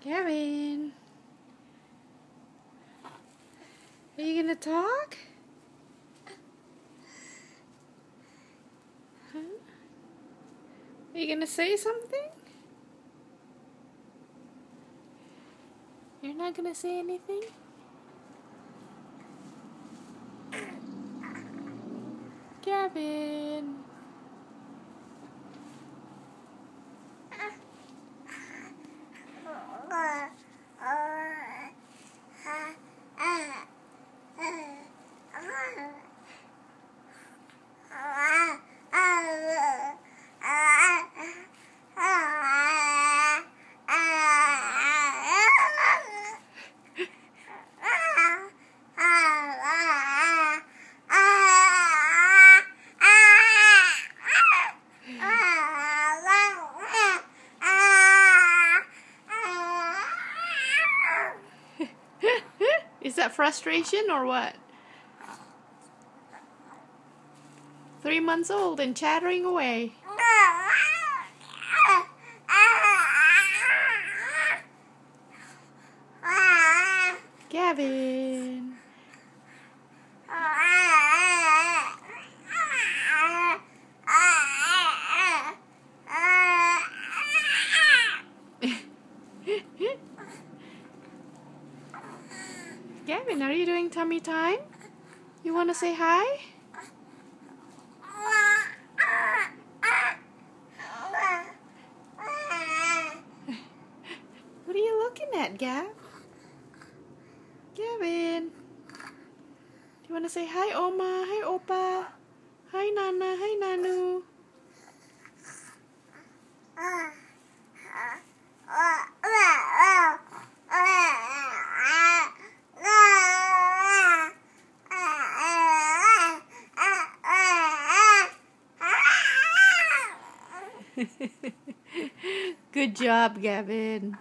Gavin. Are you gonna talk? Huh? Are you gonna say something? You're not gonna say anything? Gavin. Is that frustration or what? Three months old and chattering away. Gavin. Gavin, are you doing tummy time? You want to say hi? What are you looking at, Gav? Gavin. Do you want to say hi, Oma? Hi, Opa? Hi, Nana? Hi, Nanu? Good job, Gavin.